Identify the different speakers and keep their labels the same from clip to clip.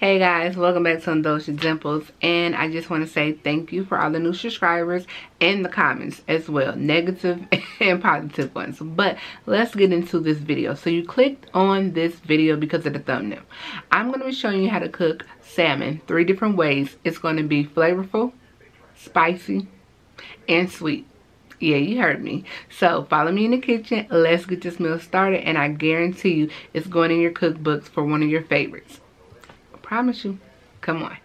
Speaker 1: Hey guys, welcome back to Indulge Dimples and I just want to say thank you for all the new subscribers and the comments as well, negative and positive ones. But let's get into this video. So you clicked on this video because of the thumbnail. I'm going to be showing you how to cook salmon three different ways. It's going to be flavorful, spicy, and sweet. Yeah, you heard me. So follow me in the kitchen. Let's get this meal started and I guarantee you it's going in your cookbooks for one of your favorites promise you. Come on.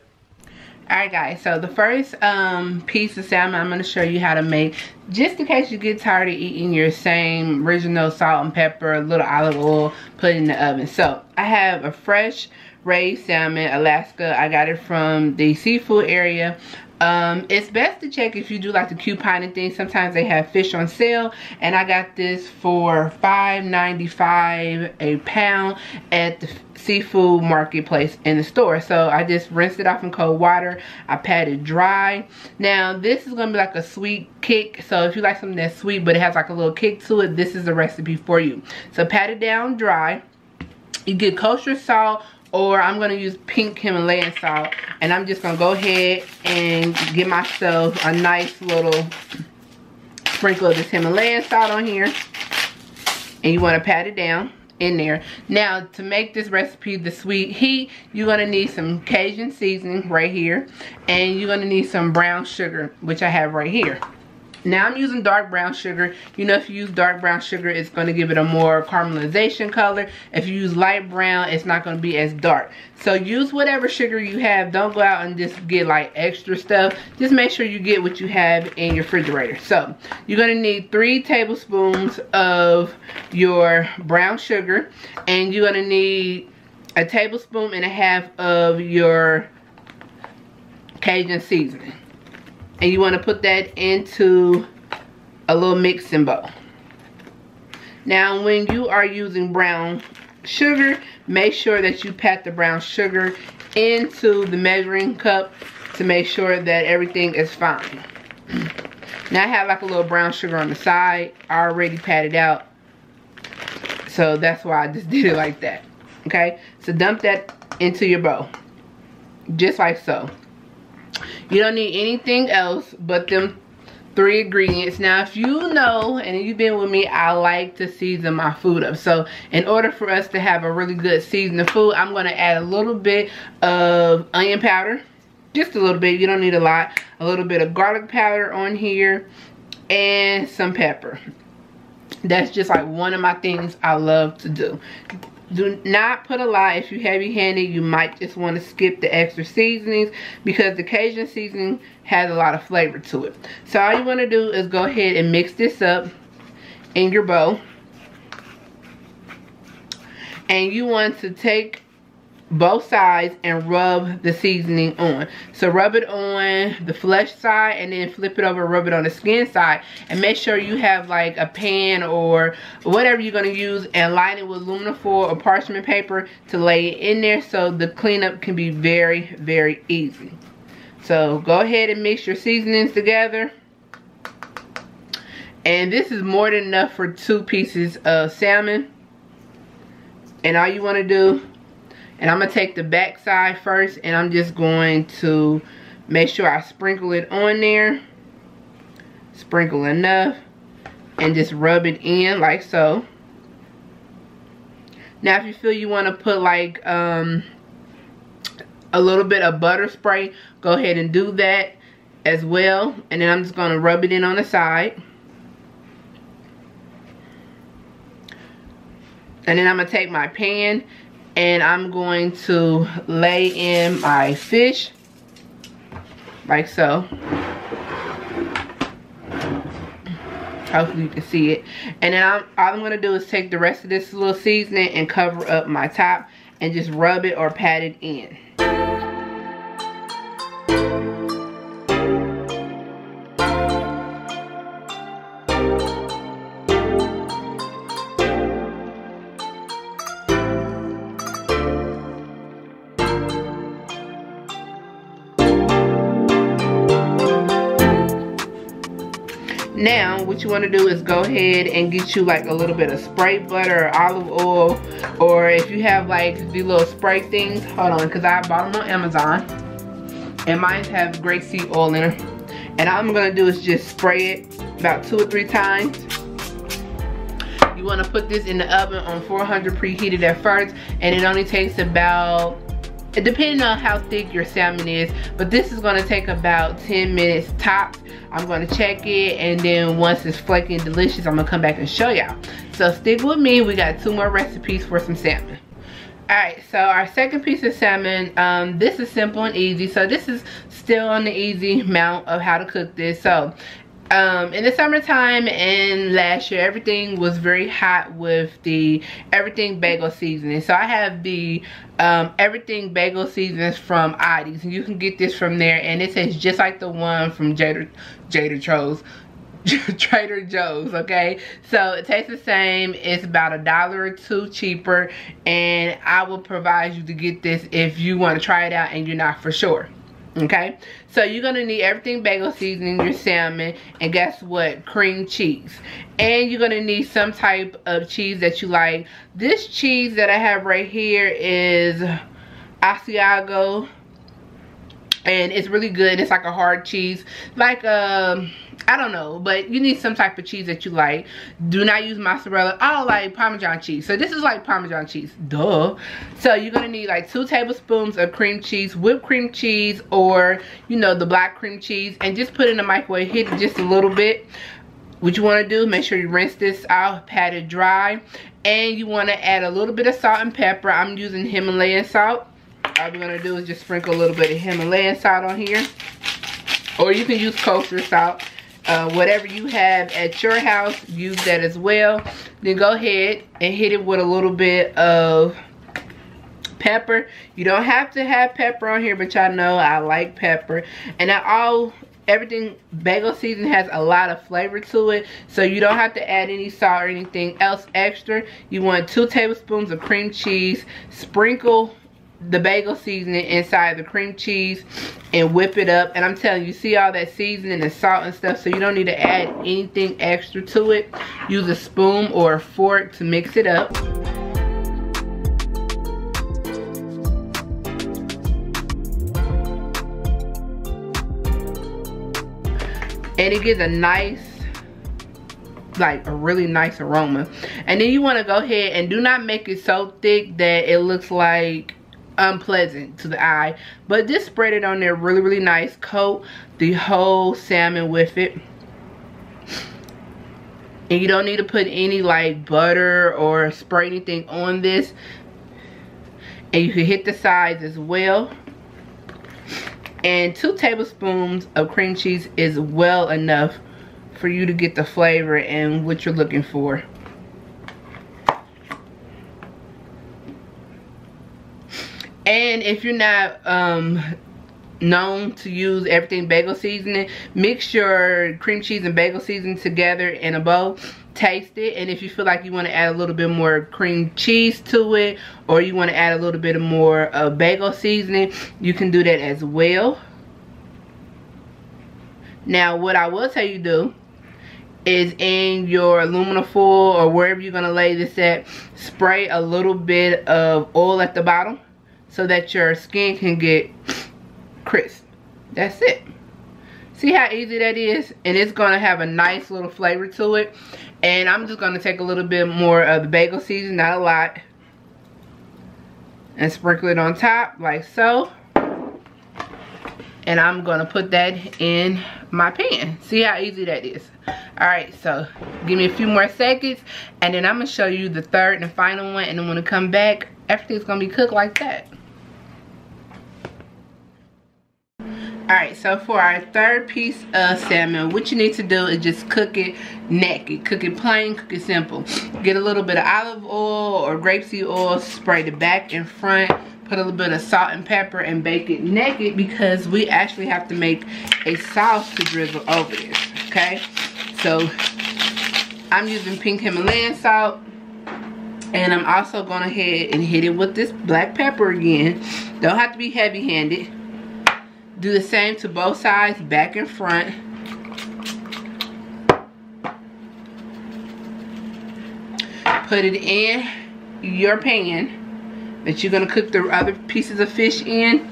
Speaker 1: All right guys so the first um, piece of salmon i'm going to show you how to make. Just in case you get tired of eating your same original salt and pepper a little olive oil put in the oven. So i have a fresh raised salmon alaska. I got it from the seafood area um, it's best to check if you do like the couponing thing. Sometimes they have fish on sale. And I got this for $5.95 a pound at the seafood marketplace in the store. So I just rinsed it off in cold water. I pat it dry. Now this is going to be like a sweet kick. So if you like something that's sweet but it has like a little kick to it, this is the recipe for you. So pat it down dry. You get kosher salt or I'm to use pink Himalayan salt. And I'm just to go ahead and get myself a nice little sprinkle of this Himalayan salt on here. And you want to pat it down in there. Now, to make this recipe the sweet heat, you're going to need some Cajun seasoning right here. And you're going to need some brown sugar, which I have right here. Now I'm using dark brown sugar. You know if you use dark brown sugar, it's going to give it a more caramelization color. If you use light brown, it's not going to be as dark. So use whatever sugar you have. Don't go out and just get like extra stuff. Just make sure you get what you have in your refrigerator. So you're going to need three tablespoons of your brown sugar. And you're going to need a tablespoon and a half of your Cajun seasoning and you want to put that into a little mixing bowl. Now when you are using brown sugar, make sure that you pat the brown sugar into the measuring cup to make sure that everything is fine. Now I have like a little brown sugar on the side, already patted out. So that's why I just did it like that. Okay, so dump that into your bowl. Just like so. You don't need anything else but them three ingredients. Now, if you know, and you've been with me, I like to season my food up. So, in order for us to have a really good seasoned food, I'm going to add a little bit of onion powder. Just a little bit. You don't need a lot. A little bit of garlic powder on here. And some pepper. That's just like one of my things I love to do do not put a lot if you're heavy handed you might just want to skip the extra seasonings because the cajun seasoning has a lot of flavor to it. So all you want to do is go ahead and mix this up in your bowl. And you want to take both sides and rub the seasoning on. So rub it on the flesh side and then flip it over rub it on the skin side. And make sure you have like a pan or whatever you're going to use and line it with aluminum foil or parchment paper to lay it in there so the cleanup can be very, very easy. So go ahead and mix your seasonings together. And this is more than enough for two pieces of salmon. And all you want to do and I'm going to take the back side first and I'm just going to make sure I sprinkle it on there. Sprinkle enough. And just rub it in like so. Now if you feel you want to put like um, a little bit of butter spray, go ahead and do that as well. And then I'm just going to rub it in on the side. And then I'm going to take my pan and I'm going to lay in my fish like so hopefully you can see it. And then I'm, all I'm going to do is take the rest of this little seasoning and cover up my top and just rub it or pat it in Now, what you want to do is go ahead and get you like a little bit of spray butter or olive oil. Or if you have like the little spray things, hold on, because I bought them on Amazon. And mine have grapeseed oil in them. And all I'm going to do is just spray it about two or three times. You want to put this in the oven on 400 preheated at first. And it only takes about depending on how thick your salmon is but this is going to take about 10 minutes tops. I'm going to check it and then once it's flaky and delicious i'm going to come back and show y'all. So stick with me we got two more recipes for some salmon. All right so our second piece of salmon um, this is simple and easy. So this is still on the easy amount of how to cook this. So um, in the summertime and last year everything was very hot with the everything bagel seasoning so I have the um, everything bagel seasonings from Aldi's and you can get this from there and it tastes just like the one from Jader, Jader Tro's Trader Joe's, okay? So it tastes the same. It's about a dollar or two cheaper. And I will provide you to get this if you want to try it out and you're not for sure okay? So you're gonna need everything bagel seasoning your salmon and guess what? Cream cheese. And you're gonna need some type of cheese that you like. This cheese that i have right here is asiago. And it's really good. It's like a hard cheese. Like um I don't know, but you need some type of cheese that you like. Do not use mozzarella. I like Parmesan cheese. So this is like Parmesan cheese. Duh. So you're going to need like two tablespoons of cream cheese, whipped cream cheese, or, you know, the black cream cheese. And just put in the microwave. Hit it just a little bit. What you want to do, make sure you rinse this out, pat it dry. And you want to add a little bit of salt and pepper. I'm using Himalayan salt. All we're going to do is just sprinkle a little bit of Himalayan salt on here. Or you can use kosher salt uh, whatever you have at your house use that as well. Then go ahead and hit it with a little bit of pepper. You don't have to have pepper on here but y'all know I like pepper. And I all everything bagel season has a lot of flavor to it so you don't have to add any salt or anything else extra. You want two tablespoons of cream cheese sprinkle the bagel seasoning inside the cream cheese and whip it up. And I'm telling you see all that seasoning and salt and stuff so you don't need to add anything extra to it. Use a spoon or a fork to mix it up. And it gives a nice like a really nice aroma. And then you want to go ahead and do not make it so thick that it looks like unpleasant to the eye but just spread it on there really really nice. Coat the whole salmon with it. And you don't need to put any like butter or spray anything on this. And you can hit the sides as well. And two tablespoons of cream cheese is well enough for you to get the flavor and what you're looking for and if you're not um, known to use everything bagel seasoning mix your cream cheese and bagel seasoning together in a bowl taste it. And if you feel like you want to add a little bit more cream cheese to it or you want to add a little bit more bagel seasoning you can do that as well. Now what I will tell you do is in your aluminum foil or wherever you're going to lay this at spray a little bit of oil at the bottom so that your skin can get crisp. That's it. See how easy that is? And it's going to have a nice little flavor to it. And I'm just going to take a little bit more of the bagel seasoning, not a lot. And sprinkle it on top like so. And I'm going to put that in my pan. See how easy that is. Alright, so give me a few more seconds. And then I'm going to show you the third and final one. And then when I come back, everything's going to be cooked like that. Alright, so for our third piece of salmon, what you need to do is just cook it naked. Cook it plain, cook it simple. Get a little bit of olive oil or grapeseed oil, spray the back and front, put a little bit of salt and pepper and bake it naked because we actually have to make a sauce to drizzle over this, okay? So, I'm using pink Himalayan salt. And I'm also going ahead and hit it with this black pepper again. Don't have to be heavy-handed do the same to both sides, back and front. Put it in your pan that you're gonna cook the other pieces of fish in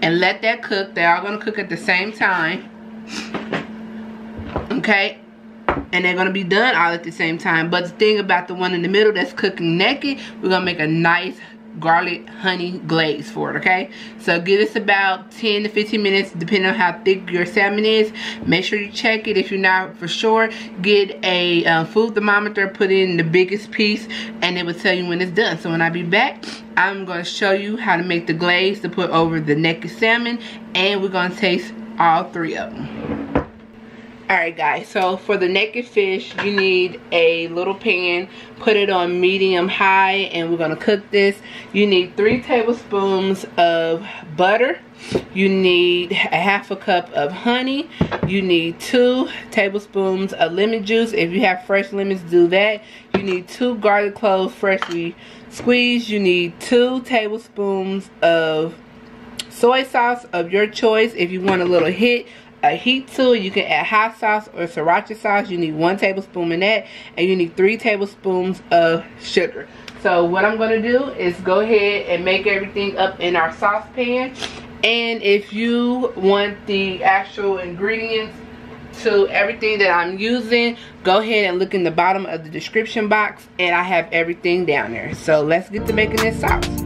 Speaker 1: and let that cook. They're all gonna cook at the same time. Okay, and they're gonna be done all at the same time. But the thing about the one in the middle that's cooking naked, we're gonna make a nice garlic honey glaze for it okay? So give this about 10 to 15 minutes depending on how thick your salmon is. Make sure you check it. If you're not for sure get a uh, food thermometer put in the biggest piece and it will tell you when it's done. So when I be back I'm going to show you how to make the glaze to put over the naked salmon and we're going to taste all three of them Alright guys, so for the naked fish, you need a little pan. Put it on medium high and we're going to cook this. You need three tablespoons of butter. You need a half a cup of honey. You need two tablespoons of lemon juice. If you have fresh lemons, do that. You need two garlic cloves freshly squeezed. You need two tablespoons of soy sauce of your choice if you want a little hit a heat to. You can add hot sauce or sriracha sauce. You need one tablespoon in that. And you need three tablespoons of sugar. So what I'm to do is go ahead and make everything up in our saucepan. And if you want the actual ingredients to everything that I'm using, go ahead and look in the bottom of the description box. And I have everything down there. So let's get to making this sauce.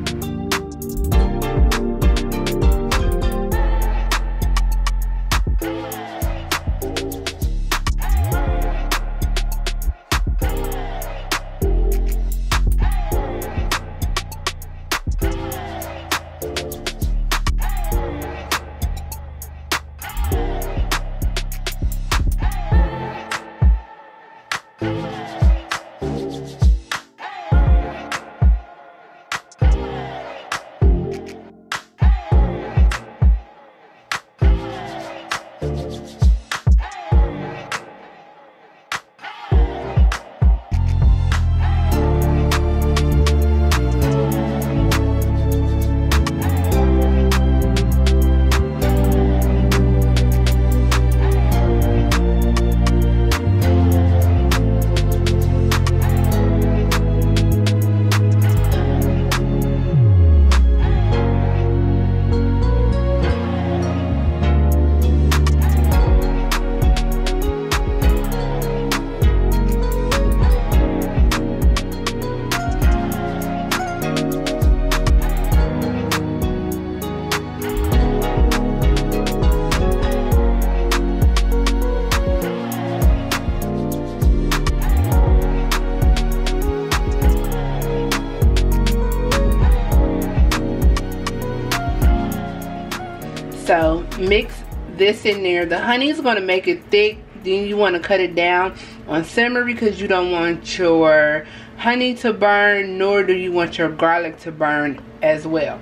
Speaker 1: Mix this in there. The honey is going to make it thick. Then you want to cut it down on simmer because you don't want your honey to burn nor do you want your garlic to burn as well.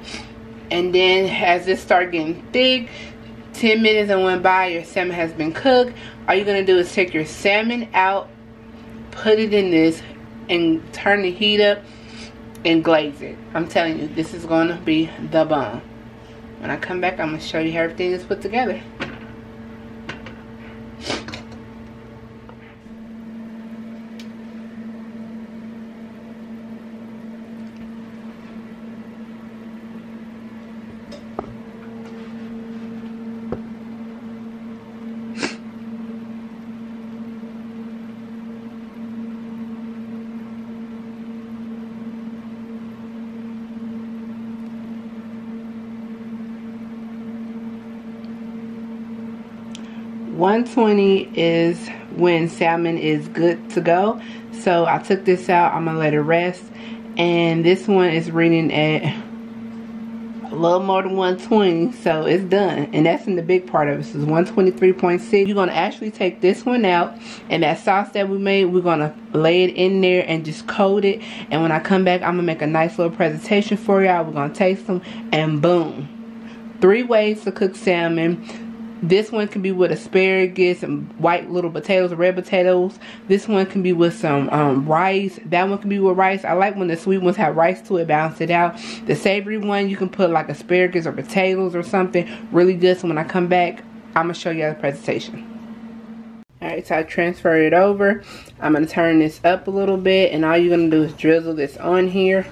Speaker 1: And then as it start getting thick, 10 minutes and went by, your salmon has been cooked. All you're going to do is take your salmon out, put it in this, and turn the heat up and glaze it. I'm telling you, this is going to be the bomb. When I come back, I'm going to show you how everything is put together. 120 is when salmon is good to go. So I took this out. I'm going to let it rest. And this one is reading at a little more than 120 so it's done. And that's in the big part of it. Is 123.6 you're going to actually take this one out and that sauce that we made we're going to lay it in there and just coat it. And when I come back I'm going to make a nice little presentation for y'all. We're going to taste them and boom. Three ways to cook salmon this one can be with asparagus and white little potatoes, red potatoes. This one can be with some um, rice. That one can be with rice. I like when the sweet ones have rice to it, balance it out. The savory one, you can put like asparagus or potatoes or something. Really good. So when I come back, I'm going to show you the presentation. Alright, so I transfer it over. I'm going to turn this up a little bit. And all you're going to do is drizzle this on here.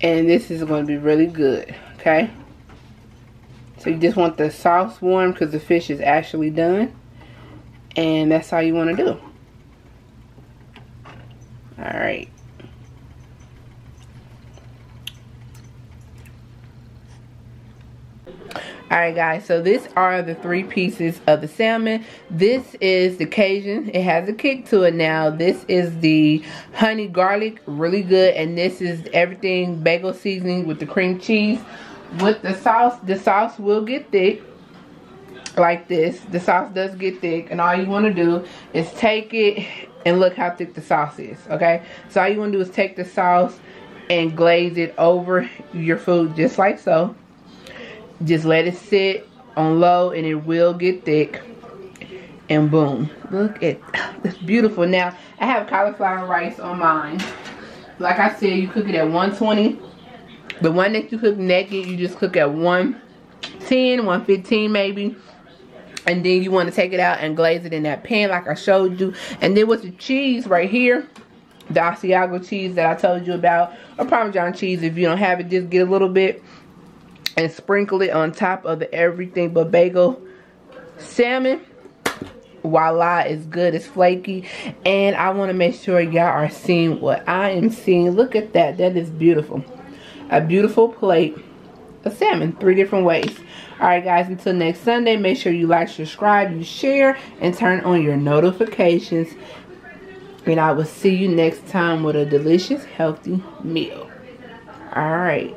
Speaker 1: And this is going to be really good. Okay. So you just want the sauce warm because the fish is actually done. And that's all you want to do. Alright. Alright guys, so these are the three pieces of the salmon. This is the Cajun. It has a kick to it now. This is the honey garlic, really good. And this is everything bagel seasoning with the cream cheese. With the sauce, the sauce will get thick like this. The sauce does get thick and all you want to do is take it and look how thick the sauce is, okay? So all you want to do is take the sauce and glaze it over your food just like so. Just let it sit on low and it will get thick. And boom. Look at it's beautiful. Now i have cauliflower rice on mine. Like i said you cook it at 120 the one that you cook naked you just cook at 110 115 maybe. And then you want to take it out and glaze it in that pan like i showed you. And then with the cheese right here the Asiago cheese that I told you about or Parmesan cheese if you don't have it just get a little bit and sprinkle it on top of the everything. But bagel salmon voila it's good it's flaky. And i want to make sure y'all are seeing what i am seeing. Look at that that is beautiful a beautiful plate of salmon three different ways. All right guys until next sunday make sure you like subscribe you share and turn on your notifications. And i will see you next time with a delicious healthy meal. All right